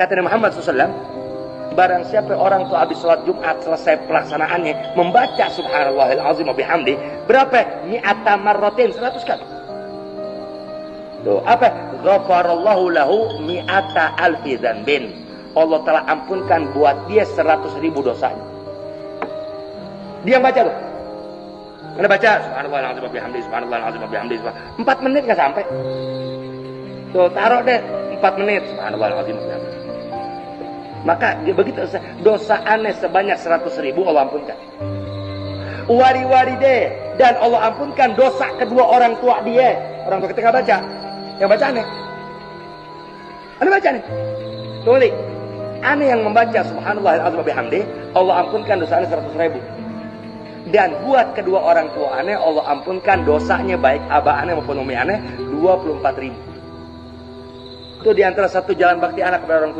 Kata Nabi Muhammad SAW, barang siapa orang tua habis sholat Jumat selesai pelaksanaannya membaca subhanallahil azim wa bihamdi berapa? Mi'ata marratin 100 kali. Tuh, apa? Ghafarallahu lahu mi'ata alfi bin. Allah telah ampunkan buat dia 100 ribu dosanya. Dia baca tuh. Anda baca subhanallahil azim wa bihamdi subhanallahil azim wa bihamdi. 4 menit nggak sampai. Tuh, taruh deh 4 menit subhanallahil azim wa bihamdi. Maka begitu dosa aneh sebanyak 100 ribu Allah ampunkan. Wari-wari deh dan Allah ampunkan dosa kedua orang tua dia. Orang tua nggak baca, yang baca aneh. Anda baca nih, tulis. Aneh yang membaca Subhanallah azim bihamdi, Allah ampunkan dosa aneh 100 ribu. Dan buat kedua orang tua aneh, Allah ampunkan dosanya baik abah aneh maupun umi aneh 24 ribu. Itu di antara satu jalan bakti anak kepada orang tua.